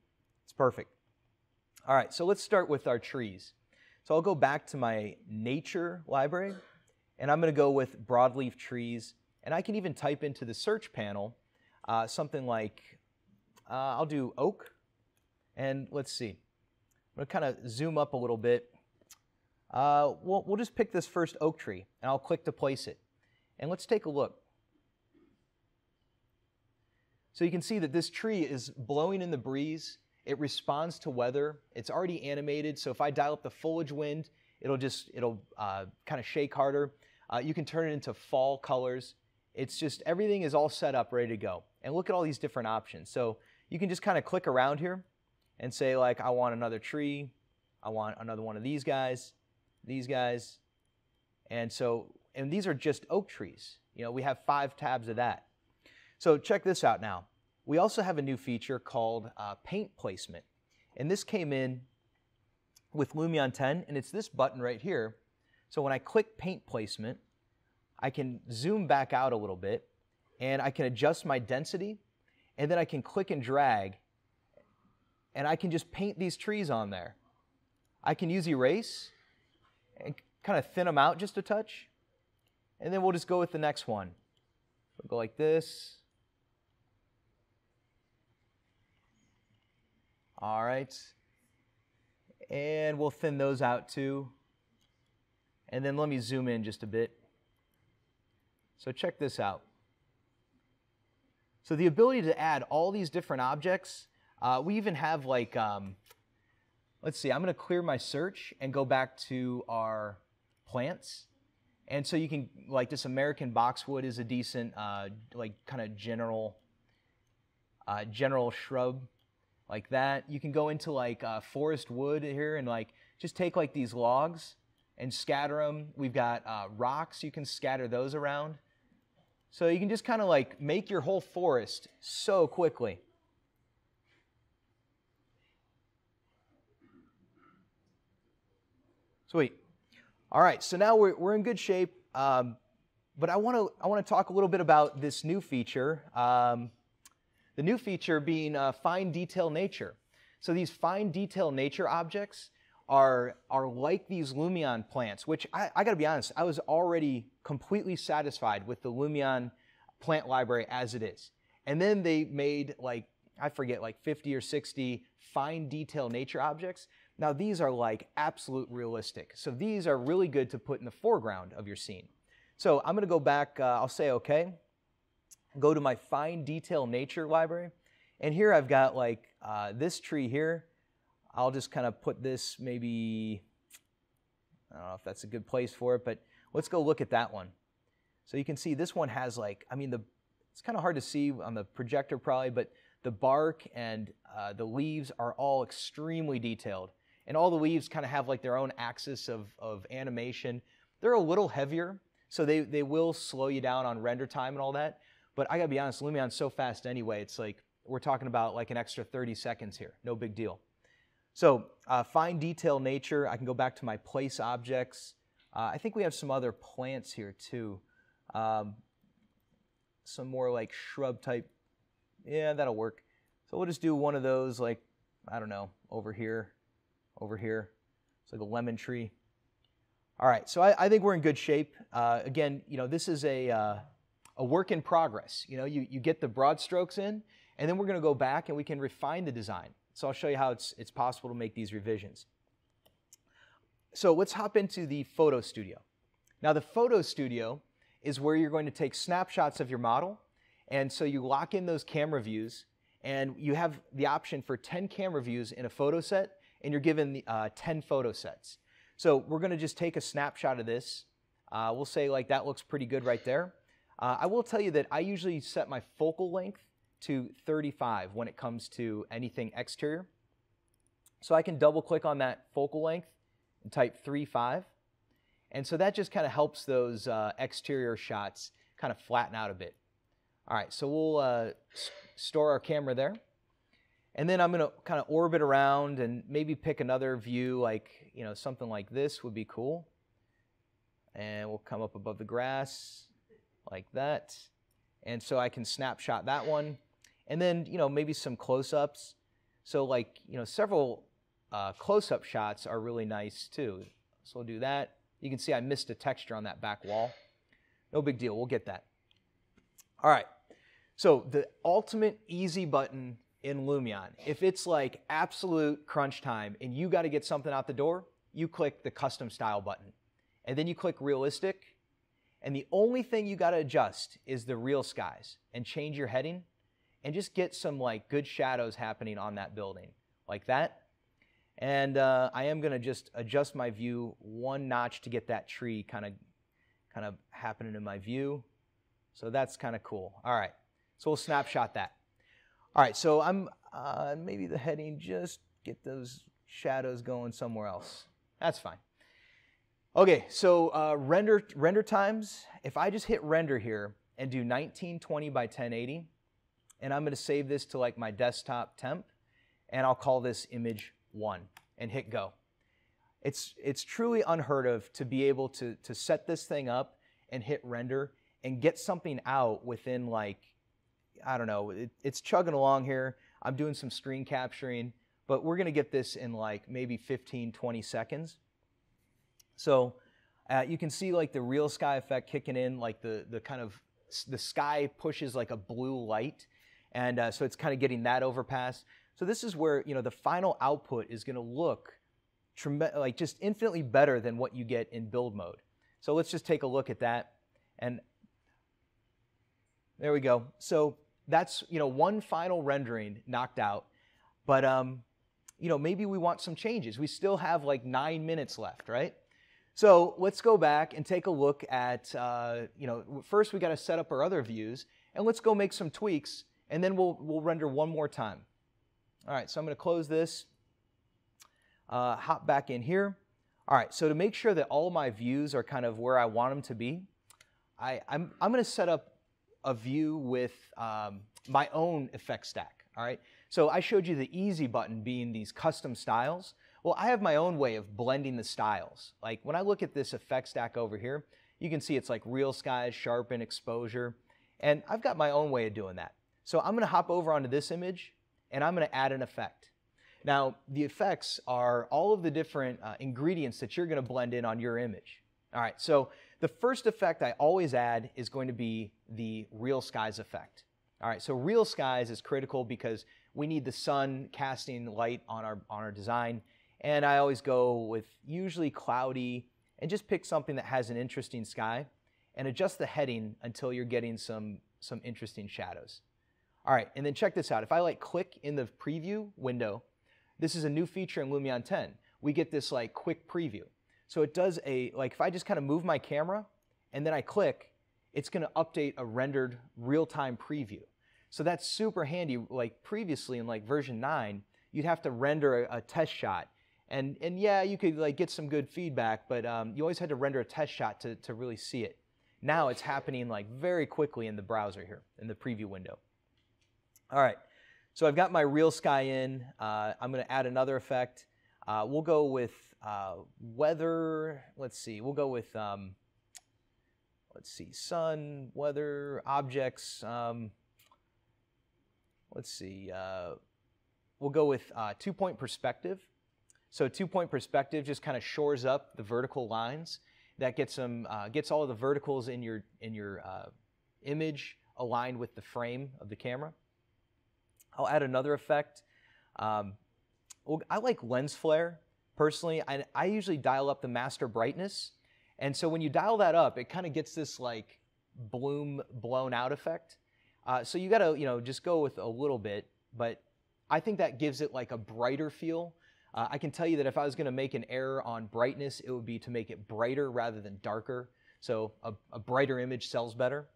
it's perfect. All right, so let's start with our trees. So I'll go back to my nature library, and I'm going to go with broadleaf trees, and I can even type into the search panel uh, something like, uh, I'll do oak. And let's see. I'm going to kind of zoom up a little bit. Uh, we'll, we'll just pick this first oak tree, and I'll click to place it. And let's take a look. So you can see that this tree is blowing in the breeze. It responds to weather. It's already animated, so if I dial up the foliage wind, it'll just, it'll uh, kind of shake harder. Uh, you can turn it into fall colors. It's just, everything is all set up, ready to go. And look at all these different options. So you can just kind of click around here and say like, I want another tree. I want another one of these guys, these guys. And so, and these are just oak trees. You know, we have five tabs of that. So check this out now. We also have a new feature called uh, paint placement. And this came in with Lumion 10, and it's this button right here. So when I click paint placement, I can zoom back out a little bit, and I can adjust my density, and then I can click and drag, and I can just paint these trees on there. I can use erase and kind of thin them out just a touch, and then we'll just go with the next one. We'll go like this. All right. And we'll thin those out too. And then let me zoom in just a bit. So check this out. So the ability to add all these different objects, uh, we even have like, um, let's see, I'm going to clear my search and go back to our plants. And so you can, like this American boxwood is a decent, uh, like kind of general, uh, general shrub like that. You can go into like uh, forest wood here and like just take like these logs and scatter them. We've got uh, rocks, you can scatter those around. So you can just kind of like make your whole forest so quickly. Sweet. All right, so now we're, we're in good shape. Um, but I want to I want to talk a little bit about this new feature. Um, the new feature being uh, fine detail nature. So these fine detail nature objects are, are like these Lumion plants, which I, I gotta be honest, I was already completely satisfied with the Lumion plant library as it is. And then they made like, I forget, like 50 or 60 fine detail nature objects. Now these are like absolute realistic. So these are really good to put in the foreground of your scene. So I'm gonna go back, uh, I'll say okay go to my fine detail nature library. And here I've got like uh, this tree here. I'll just kind of put this maybe, I don't know if that's a good place for it, but let's go look at that one. So you can see this one has like, I mean, the it's kind of hard to see on the projector probably, but the bark and uh, the leaves are all extremely detailed. And all the leaves kind of have like their own axis of, of animation. They're a little heavier, so they, they will slow you down on render time and all that. But I gotta be honest, Lumion's so fast anyway, it's like we're talking about like an extra 30 seconds here. No big deal. So uh, fine detail nature, I can go back to my place objects. Uh, I think we have some other plants here too. Um, some more like shrub type. Yeah, that'll work. So we'll just do one of those like, I don't know, over here, over here. It's like a lemon tree. All right, so I, I think we're in good shape. Uh, again, you know, this is a, uh, a work in progress. You know, you, you get the broad strokes in, and then we're going to go back and we can refine the design. So I'll show you how it's, it's possible to make these revisions. So let's hop into the photo studio. Now the photo studio is where you're going to take snapshots of your model. And so you lock in those camera views and you have the option for 10 camera views in a photo set and you're given uh, 10 photo sets. So we're gonna just take a snapshot of this. Uh, we'll say like that looks pretty good right there. Uh, I will tell you that I usually set my focal length to 35 when it comes to anything exterior. So I can double click on that focal length and type 3.5. And so that just kind of helps those uh, exterior shots kind of flatten out a bit. All right, so we'll uh, store our camera there. And then I'm gonna kind of orbit around and maybe pick another view like, you know, something like this would be cool. And we'll come up above the grass like that. And so I can snapshot that one. And then, you know, maybe some close-ups. So like, you know, several uh, close-up shots are really nice too. So we'll do that. You can see I missed a texture on that back wall. No big deal, we'll get that. All right, So the ultimate easy button in Lumion, if it's like absolute crunch time and you got to get something out the door, you click the custom style button. And then you click realistic. And the only thing you got to adjust is the real skies and change your heading and just get some like good shadows happening on that building like that. And uh, I am going to just adjust my view one notch to get that tree kind of kind of happening in my view. So that's kind of cool. All right. So we'll snapshot that. All right. So I'm uh, maybe the heading just get those shadows going somewhere else. That's fine. Okay. So uh, render render times. If I just hit render here and do 1920 by 1080, and I'm going to save this to like my desktop temp, and I'll call this image one and hit go. It's, it's truly unheard of to be able to, to set this thing up and hit render and get something out within like, I don't know, it, it's chugging along here. I'm doing some screen capturing, but we're gonna get this in like maybe 15, 20 seconds. So uh, you can see like the real sky effect kicking in, like the, the kind of, the sky pushes like a blue light. And uh, so it's kind of getting that overpass. So this is where, you know, the final output is gonna look like just infinitely better than what you get in build mode. So let's just take a look at that. And there we go. So that's you know one final rendering knocked out, but um, you know maybe we want some changes. We still have like nine minutes left, right? So let's go back and take a look at uh, you know first we got to set up our other views, and let's go make some tweaks, and then we'll we'll render one more time. All right, so I'm going to close this uh, hop back in here. All right, so to make sure that all my views are kind of where I want them to be, I, I'm, I'm going to set up a view with um, my own effect stack. All right, so I showed you the easy button being these custom styles. Well, I have my own way of blending the styles. Like when I look at this effect stack over here, you can see it's like real skies, sharpen, exposure, and I've got my own way of doing that. So I'm going to hop over onto this image and I'm going to add an effect. Now, the effects are all of the different uh, ingredients that you're going to blend in on your image. All right, so the first effect I always add is going to be the real skies effect. All right, so real skies is critical because we need the sun casting light on our, on our design. And I always go with usually cloudy and just pick something that has an interesting sky and adjust the heading until you're getting some, some interesting shadows. All right, and then check this out. If I like click in the preview window this is a new feature in Lumion 10. We get this like quick preview. So it does a, like if I just kind of move my camera and then I click, it's gonna update a rendered real-time preview. So that's super handy. Like previously in like version 9, you'd have to render a, a test shot. And, and yeah, you could like get some good feedback, but um, you always had to render a test shot to, to really see it. Now it's happening like very quickly in the browser here, in the preview window. All right, so I've got my real sky in. Uh, I'm going to add another effect. Uh, we'll go with uh, weather. Let's see. We'll go with, um, let's see, sun, weather, objects. Um, let's see. Uh, we'll go with uh, two-point perspective. So two-point perspective just kind of shores up the vertical lines. That gets them, uh, gets all of the verticals in your in your image aligned with the frame of the camera. I'll add another effect. Um, well, I like lens flare personally. I, I usually dial up the master brightness. And so when you dial that up, it kind of gets this like bloom blown out effect. Uh, so you gotta, you know, just go with a little bit, but I think that gives it like a brighter feel. Uh, I can tell you that if I was gonna make an error on brightness, it would be to make it brighter rather than darker. So a, a brighter image sells better.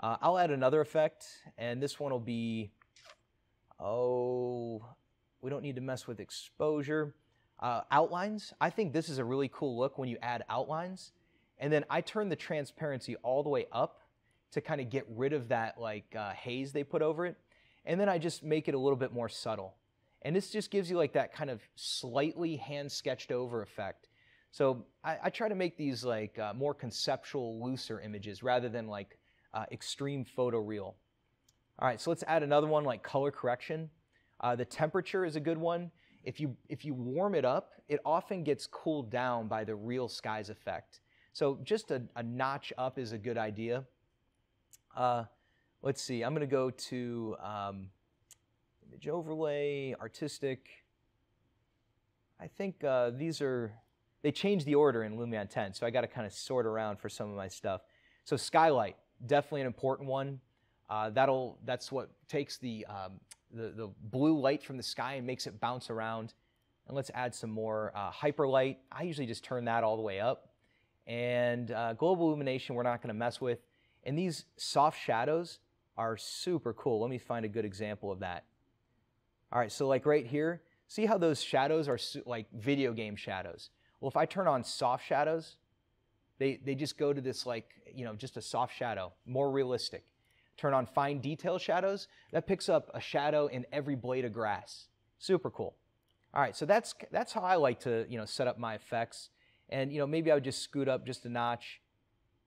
Uh, I'll add another effect, and this one will be Oh, we don't need to mess with exposure. Uh, outlines, I think this is a really cool look when you add outlines. And then I turn the transparency all the way up to kind of get rid of that like uh, haze they put over it. And then I just make it a little bit more subtle. And this just gives you like that kind of slightly hand sketched over effect. So I, I try to make these like uh, more conceptual, looser images rather than like uh, extreme photoreal. All right, so let's add another one like color correction. Uh, the temperature is a good one. If you, if you warm it up, it often gets cooled down by the real skies effect. So just a, a notch up is a good idea. Uh, let's see, I'm going to go to um, image overlay, artistic. I think uh, these are, they changed the order in Lumion 10, so I got to kind of sort around for some of my stuff. So skylight, definitely an important one. Uh, that'll, that's what takes the, um, the, the blue light from the sky and makes it bounce around. And let's add some more uh, hyperlight. I usually just turn that all the way up. And uh, global illumination, we're not going to mess with. And these soft shadows are super cool. Let me find a good example of that. All right, so like right here, see how those shadows are like video game shadows? Well, if I turn on soft shadows, they, they just go to this like, you know, just a soft shadow, more realistic. Turn on fine detail shadows, that picks up a shadow in every blade of grass. Super cool. All right, so that's, that's how I like to, you know, set up my effects. And, you know, maybe I would just scoot up just a notch,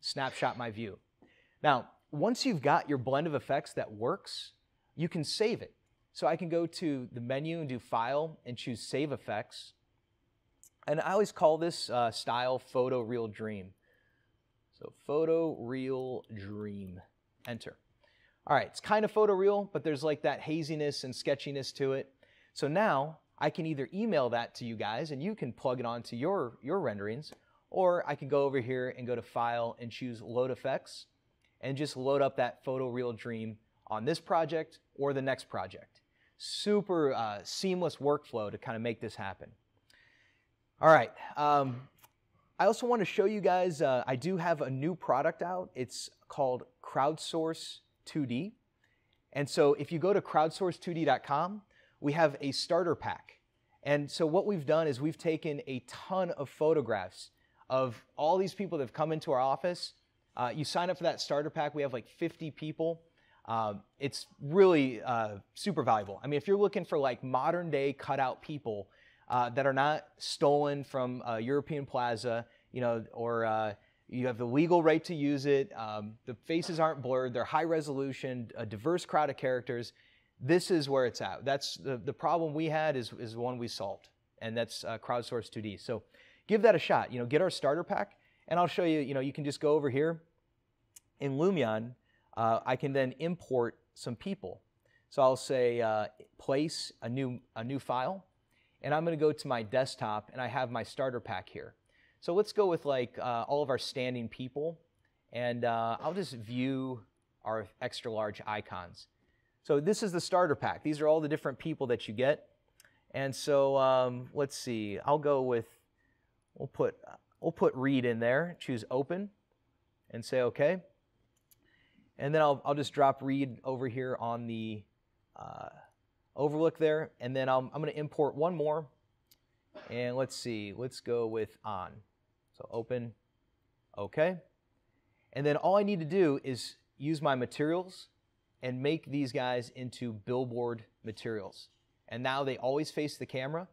snapshot my view. Now, once you've got your blend of effects that works, you can save it. So I can go to the menu and do File and choose Save Effects. And I always call this uh, style Photo Real Dream. So Photo Real Dream, enter. All right, it's kind of photoreal, but there's like that haziness and sketchiness to it. So now I can either email that to you guys and you can plug it onto your, your renderings, or I can go over here and go to File and choose Load Effects and just load up that photoreal dream on this project or the next project. Super uh, seamless workflow to kind of make this happen. All right. Um, I also want to show you guys, uh, I do have a new product out. It's called Crowdsource 2D. And so if you go to crowdsource2d.com, we have a starter pack. And so what we've done is we've taken a ton of photographs of all these people that have come into our office. Uh, you sign up for that starter pack, we have like 50 people. Um, it's really uh, super valuable. I mean, if you're looking for like modern day cutout people uh, that are not stolen from European Plaza, you know, or uh, you have the legal right to use it. Um, the faces aren't blurred. They're high resolution, a diverse crowd of characters this is where it's at. That's the, the problem we had is, is one we solved, and that's uh, Crowdsource 2D. So give that a shot. You know, get our starter pack, and I'll show you. You know, you can just go over here in Lumion. Uh, I can then import some people. So I'll say uh, place a new a new file, and I'm going to go to my desktop, and I have my starter pack here. So let's go with like uh, all of our standing people, and uh, I'll just view our extra large icons. So this is the starter pack. These are all the different people that you get. And so um, let's see. I'll go with we'll put we'll put read in there. Choose open, and say okay. And then I'll I'll just drop read over here on the uh, overlook there, and then i am I'm going to import one more. And let's see. Let's go with on. So open, okay. And then all I need to do is use my materials and make these guys into billboard materials. And now they always face the camera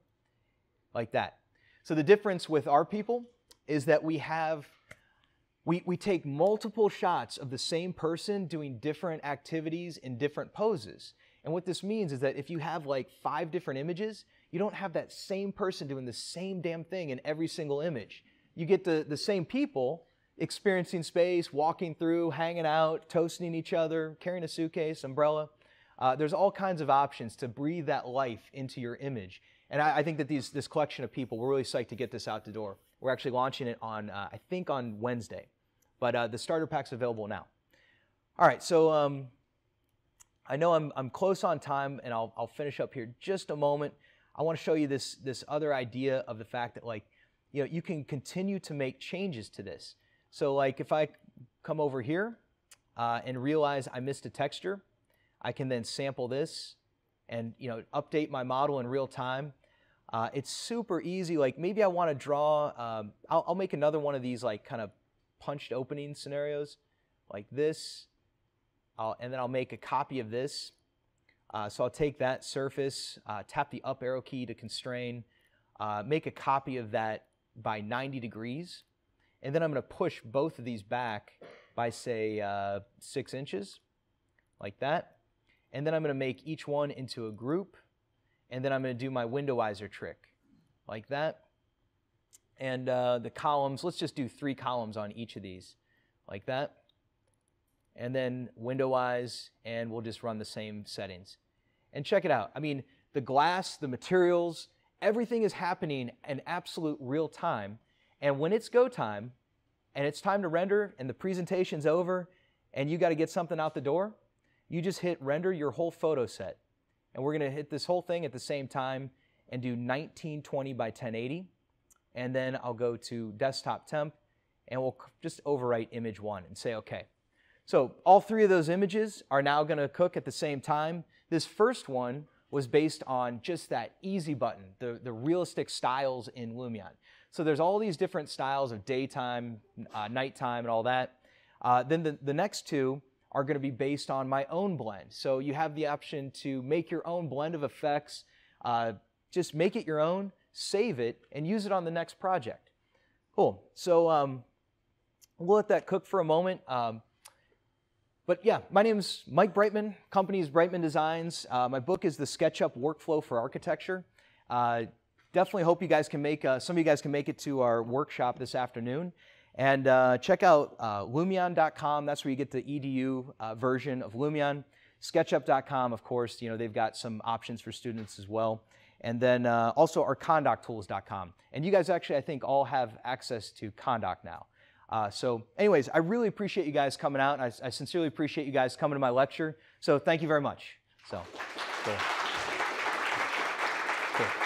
like that. So the difference with our people is that we have we, we take multiple shots of the same person doing different activities in different poses. And what this means is that if you have like five different images, you don't have that same person doing the same damn thing in every single image. You get the, the same people, experiencing space, walking through, hanging out, toasting each other, carrying a suitcase, umbrella. Uh, there's all kinds of options to breathe that life into your image. And I, I, think that these, this collection of people, we're really psyched to get this out the door. We're actually launching it on, uh, I think, on Wednesday. But uh, the starter pack's available now. All right, so um, I know I'm, I'm close on time, and I'll, I'll finish up here just a moment. I want to show you this, this other idea of the fact that, like, you know, you can continue to make changes to this. So like if I come over here uh, and realize I missed a texture, I can then sample this and you know update my model in real time. Uh, it's super easy. Like maybe I want to draw, um, I'll, I'll, make another one of these like kind of punched opening scenarios like this. I'll, and then I'll make a copy of this. Uh, so I'll take that surface, uh, tap the up arrow key to constrain, uh, make a copy of that by 90 degrees. And then I'm going to push both of these back by, say, uh, six inches, like that. And then I'm going to make each one into a group. And then I'm going to do my windowizer trick, like that. And uh, the columns, let's just do three columns on each of these, like that. and then windowize, and we'll just run the same settings. And check it out. I mean, the glass, the materials, everything is happening in absolute real time. And when it's go time, and it's time to render, and the presentation's over, and you got to get something out the door, you just hit render your whole photo set. And we're going to hit this whole thing at the same time and do 1920 by 1080. And then I'll go to desktop temp and we'll just overwrite image one and say okay. So all three of those images are now going to cook at the same time. This first one was based on just that easy button, the, the realistic styles in Lumion. So there's all these different styles of daytime, uh, nighttime, and all that. Uh, then the, the next two are going to be based on my own blend. So you have the option to make your own blend of effects, uh, just make it your own, save it, and use it on the next project. Cool. So um, we'll let that cook for a moment. Um, but yeah, my name's Mike Brightman. Company is Brightman Designs. Uh, my book is The SketchUp Workflow for Architecture. Uh, definitely hope you guys can make, uh, some of you guys can make it to our workshop this afternoon. And uh, check out uh, Lumion.com. That's where you get the EDU uh, version of Lumion. SketchUp.com, of course, you know they've got some options for students as well. And then uh, also our ConDocTools.com. And you guys actually, I think, all have access to ConDoc now. Uh, so, anyways, I really appreciate you guys coming out. I, I, sincerely appreciate you guys coming to my lecture. So, thank you very much. So, cool. Cool.